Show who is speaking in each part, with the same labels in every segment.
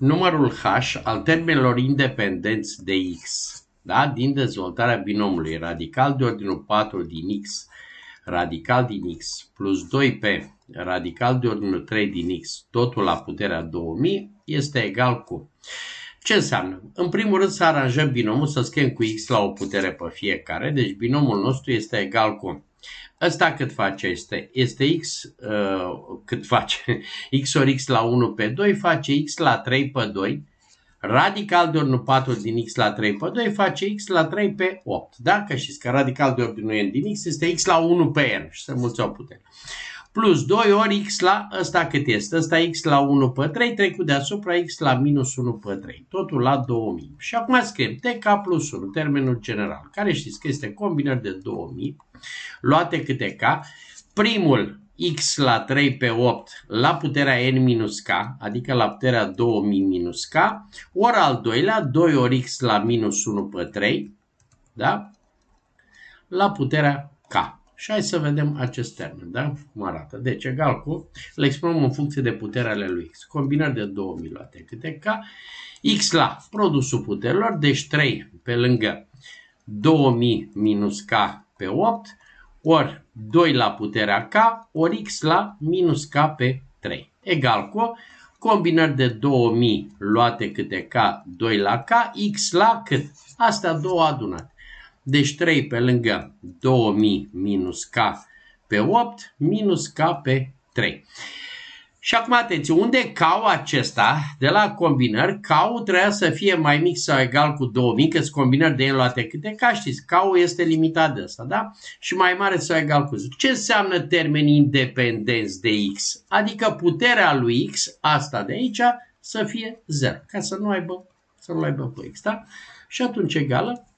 Speaker 1: numărul h al termenilor independenți de x da? din dezvoltarea binomului radical de ordinul 4 din x radical din x plus 2p radical de ordinul 3 din x, totul la puterea 2000, este egal cu. Ce înseamnă? În primul rând să aranjăm binomul, să scriem cu x la o putere pe fiecare, deci binomul nostru este egal cu Ăsta cât face este, este x, uh, cât face x ori x la 1 pe 2 face x la 3 pe 2, radical de ordinul 4 din x la 3 pe 2 face x la 3 pe 8. Da? Că știți că radical de ordinul n din x este x la 1 pe n și să mulți o putere. Plus 2 ori x la ăsta cât este? Ăsta x la 1 pe 3 trecut deasupra x la minus 1 pe 3. Totul la 2000. Și acum scriem tk plus 1, termenul general, care știți că este combinări de 2000 luate câte k. Primul x la 3 pe 8 la puterea n minus k, adică la puterea 2000 minus k, ori al doilea 2 ori x la minus 1 pe 3, da? la puterea k. Și hai să vedem acest termen, da? Cum arată. Deci, egal cu, le exprimăm în funcție de puterea ale lui x. Combinări de 2000 luate câte k. x la produsul puterilor, deci 3 pe lângă 2000 minus k pe 8, ori 2 la puterea k, ori x la minus k pe 3. Egal cu combinări de 2000 luate câte k, 2 la k, x la cât? Astea două adunate. Deci 3 pe lângă 2000 minus k pe 8 minus k pe 3. Și acum atenție, unde cau acesta de la combinări, cau trebuia să fie mai mic sau egal cu 2000, că sunt combinări de n luate câte, ca știți, cau este limitat de asta, da? Și mai mare sau egal cu 10. Ce înseamnă termeni independenți de x? Adică puterea lui x, asta de aici, să fie 0, ca să nu aibă, să nu aibă cu x, da? Și atunci egală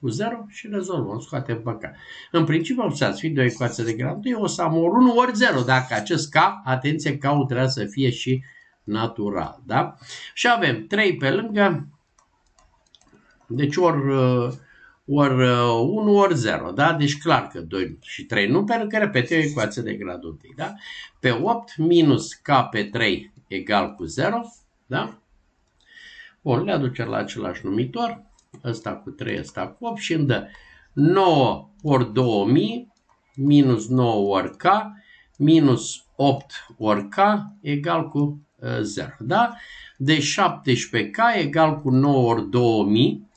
Speaker 1: cu 0 și rezolvăm, scoatem pe K. În principiu, observați, fiind de o ecuație de grad 2, o să am ori 1 ori 0, dacă acest K, atenție, K-ul trebuie să fie și natural, da? Și avem 3 pe lângă, deci ori, ori 1 ori 0, da? Deci clar că 2 și 3 nu, pentru că, repet, e o ecuație de gradul 1, da? Pe 8 minus K pe 3 egal cu 0, da? Bun, le aducem la același numitor, ăsta cu 3, ăsta cu 8 și îmi dă 9 ori 2000 minus 9 ori K minus 8 ori K egal cu 0. Da? Deci 17K egal cu 9 ori 2000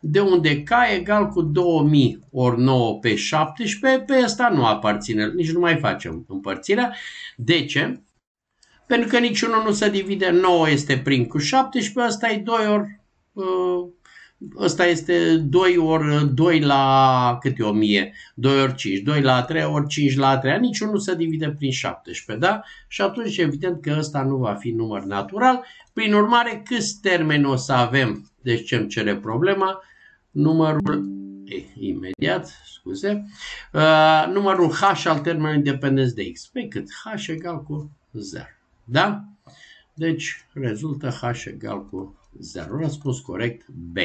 Speaker 1: de unde K egal cu 2000 ori 9 pe 17, pe ăsta nu aparține, nici nu mai facem împărțirea. De ce? Pentru că niciunul nu se divide, 9 este prin cu 17, ăsta e 2 ori uh, Ăsta este 2 ori 2 la câte 1000? 2 ori 5. 2 la 3 ori 5 la 3. Niciunul se divide prin 17, da? Și atunci evident că ăsta nu va fi număr natural. Prin urmare, câți termeni o să avem? Deci ce îmi cere problema? Numărul e, imediat, scuze, uh, numărul h al termenului independenți de x. Pe cât? h egal cu 0. Da? Deci rezultă h egal cu 0. Răspuns corect B.